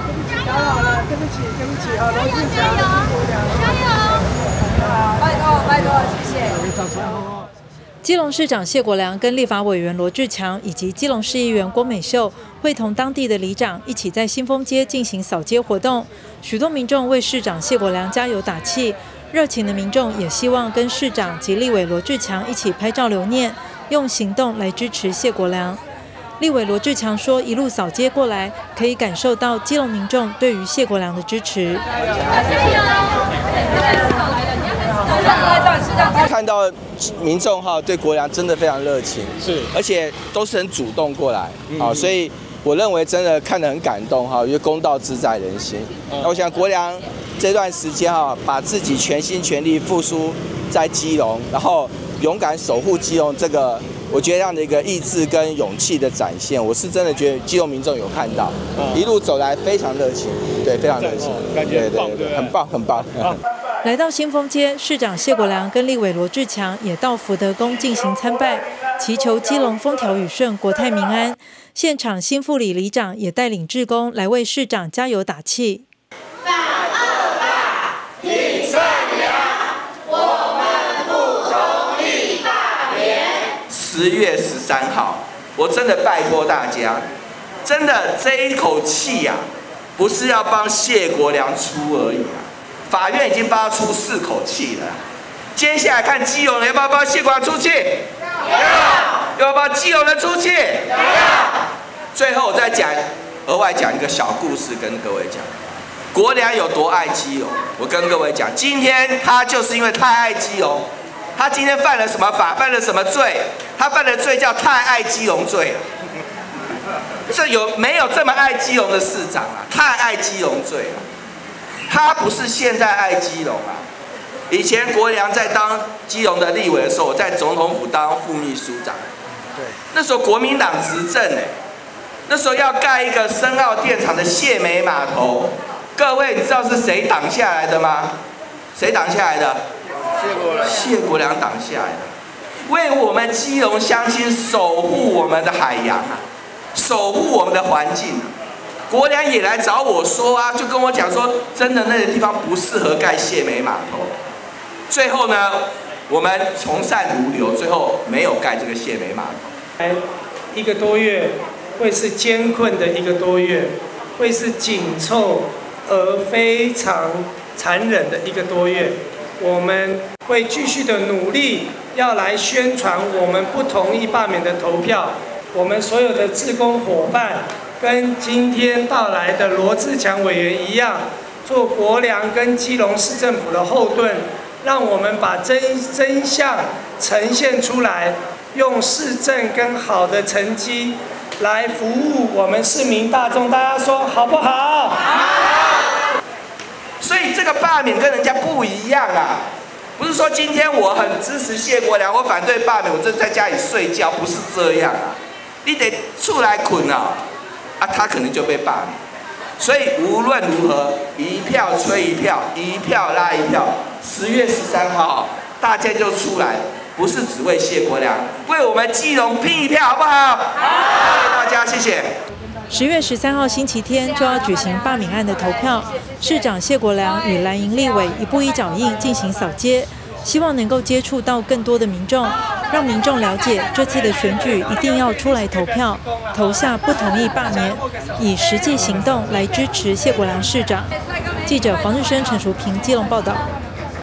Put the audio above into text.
好，对不起，打扰了，对不起，对不起，好，罗志强，加油，拜托，拜托，谢谢。基隆市长谢国良跟立法委员罗志强以及基隆市议员郭美秀会同当地的里长一起在新丰街进行扫街活动，许多民众为市长谢国良加油打气，热情的民众也希望跟市长及立委罗志强一起拍照留念，用行动来支持谢国良。立委罗志强说：“一路扫街过来，可以感受到基隆民众对于谢国良的支持。”看到民众哈对国良真的非常热情，是，而且都是很主动过来，啊，所以我认为真的看得很感动哈，因为公道自在人心。那我想国良这段时间哈，把自己全心全力付出在基隆，然后勇敢守护基隆这个。我觉得这样的一个意志跟勇气的展现，我是真的觉得基隆民众有看到，一路走来非常热情，对，非常热情，感觉对对，很棒，很棒。来到新丰街，市长谢国良跟立委罗志强也到福德宫进行参拜，祈求基隆风调雨顺、国泰民安。现场新副理里长也带领志工来为市长加油打气。十月十三号，我真的拜托大家，真的这一口气呀，不是要帮谢国良出而已啊，法院已经帮他出四口气了。接下来看基友人要不要帮谢国良出气？要。要不要帮基友人出气？要。最后我再讲，额外讲一个小故事跟各位讲，国良有多爱基友，我跟各位讲，今天他就是因为太爱基友。他今天犯了什么法？犯了什么罪？他犯的罪叫太爱基隆罪。这有没有这么爱基隆的市长啊？太爱基隆罪了。他不是现在爱基隆啊。以前国良在当基隆的立委的时候，我在总统府当副秘书长。对。那时候国民党执政哎，那时候要盖一个深澳电厂的谢煤码头。各位，你知道是谁挡下来的吗？谁挡下来的？谢国良谢国良挡下来的，为我们基隆乡亲守护我们的海洋啊，守护我们的环境。国良也来找我说啊，就跟我讲说，真的那个地方不适合盖谢美码头。最后呢，我们从善如流，最后没有盖这个谢美码头。一个多月会是艰困的一个多月，会是紧凑而非常残忍的一个多月。我们会继续的努力，要来宣传我们不同意罢免的投票。我们所有的志工伙伴，跟今天到来的罗志强委员一样，做国良跟基隆市政府的后盾，让我们把真真相呈现出来，用市政跟好的成绩来服务我们市民大众。大家说好不好好？所以这个罢免跟人家不一样啊，不是说今天我很支持谢国良，我反对罢免，我正在家里睡觉，不是这样啊，你得出来捆啊，啊，他可能就被罢免。所以无论如何，一票吹一票，一票拉一票，十月十三号大家就出来，不是只为谢国良，为我们基隆拼一票，好不好？好，谢谢大家，谢谢。十月十三号星期天就要举行罢免案的投票，市长谢国良与蓝营立委一步一脚印进行扫街，希望能够接触到更多的民众，让民众了解这次的选举一定要出来投票，投下不同意罢免，以实际行动来支持谢国良市长。记者黄日升、陈淑平基隆报道。